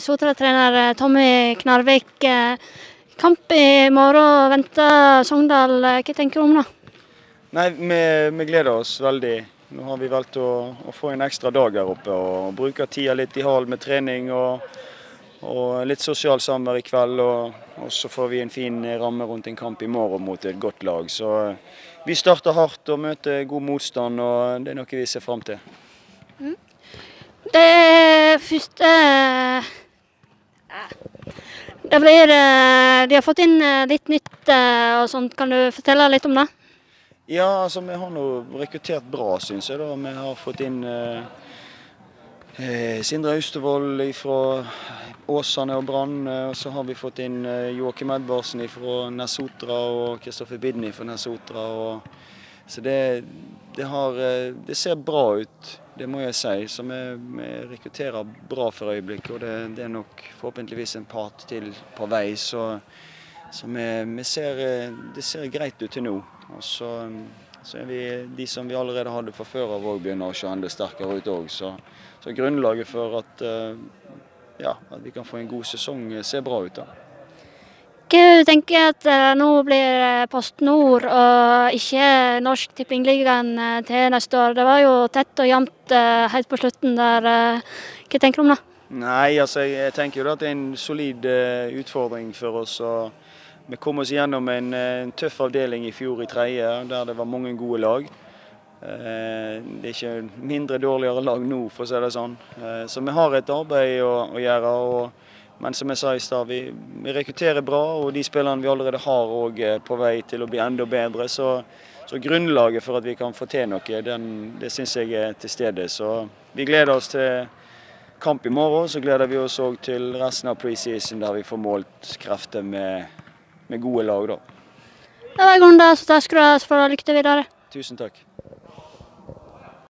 Sotra-trener Tommy Knarvik. Kamp i morgen venter Sogndal. Hva tenker du om det? Nei, vi, vi, gleder oss veldig. Nå har vi valgt å, å, få en ekstra dag her oppe og bruke tida litt i hall med trening og, og litt sosialt samvær i kveld. Og, og, så får vi en fin ramme rundt en kamp i morgen mot et godt lag. Så vi starter hardt og møter god motstand, og det er noe vi ser fram til. Mm. Det første det blir, De har fått inn litt nytt og sånt. Kan du fortelle litt om det? Ja, altså vi har nå rekruttert bra, syns jeg. da. Vi har fått inn eh, Sindre Austevoll fra Åsane og Brann. Og så har vi fått inn Joakim Edvardsen fra Nesotra og Kristoffer Bidny fra Nesotra. Og, så det, det, har, det ser bra ut det må jeg si. Så vi, vi rekrutterer bra for øyeblikket. Og det, det, er nok forhåpentligvis en part til på vei. Så, så vi, vi ser, det ser greit ut til nå. Og så, så, er vi de som vi allerede hadde fra før av òg begynner å se enda sterkere ut òg. Så, så, grunnlaget for at, ja, at vi kan få en god sesong ser bra ut. da. Hva tenker at nå blir Post Nord og ikke Norsk Tippingligaen til neste år? Det var jo tett og jevnt helt på slutten der. Hva tenker du om det? Nei, altså jeg tenker jo at det er en solid utfordring for oss. Vi kom oss gjennom en, en tøff avdeling i fjor i tredje, der det var mange gode lag. Det er ikke mindre dårligere lag nå, for å si det sånn. Så vi har et arbeid å, å gjøre. og men som jeg sa i stad, vi, vi, rekrutterer bra, og de spillerne vi allerede har òg er på vei til å bli enda bedre. Så, så grunnlaget for at vi kan få til noe, den, det syns jeg er til stede. Så vi gleder oss til kamp i morgen. Så gleder vi oss òg til resten av preseason der vi får målt krefter med, med gode lag. da. Det var i grunnen det, så skal du ha for lykke til videre. Tusen takk.